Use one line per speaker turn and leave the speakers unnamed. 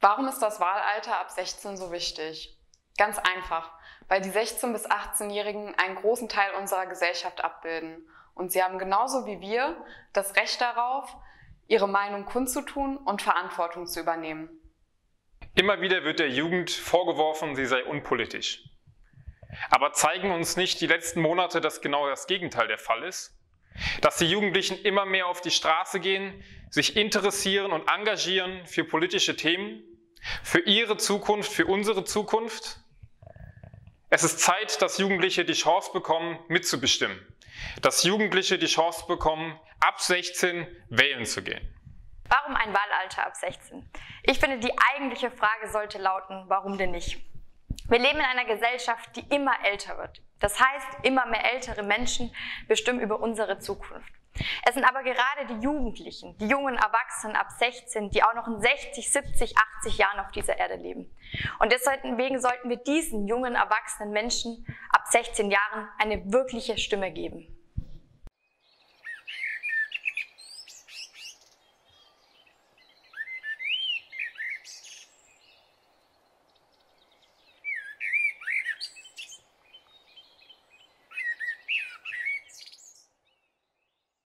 Warum ist das Wahlalter ab 16 so wichtig? Ganz einfach, weil die 16- bis 18-Jährigen einen großen Teil unserer Gesellschaft abbilden. Und sie haben genauso wie wir das Recht darauf, ihre Meinung kundzutun und Verantwortung zu übernehmen.
Immer wieder wird der Jugend vorgeworfen, sie sei unpolitisch. Aber zeigen uns nicht die letzten Monate, dass genau das Gegenteil der Fall ist? Dass die Jugendlichen immer mehr auf die Straße gehen, sich interessieren und engagieren für politische Themen, für ihre Zukunft, für unsere Zukunft. Es ist Zeit, dass Jugendliche die Chance bekommen, mitzubestimmen. Dass Jugendliche die Chance bekommen, ab 16 wählen zu gehen.
Warum ein Wahlalter ab 16? Ich finde, die eigentliche Frage sollte lauten, warum denn nicht? Wir leben in einer Gesellschaft, die immer älter wird. Das heißt, immer mehr ältere Menschen bestimmen über unsere Zukunft. Es sind aber gerade die Jugendlichen, die jungen Erwachsenen ab 16, die auch noch in 60, 70, 80 Jahren auf dieser Erde leben. Und deswegen sollten wir diesen jungen, erwachsenen Menschen ab 16 Jahren eine wirkliche Stimme geben.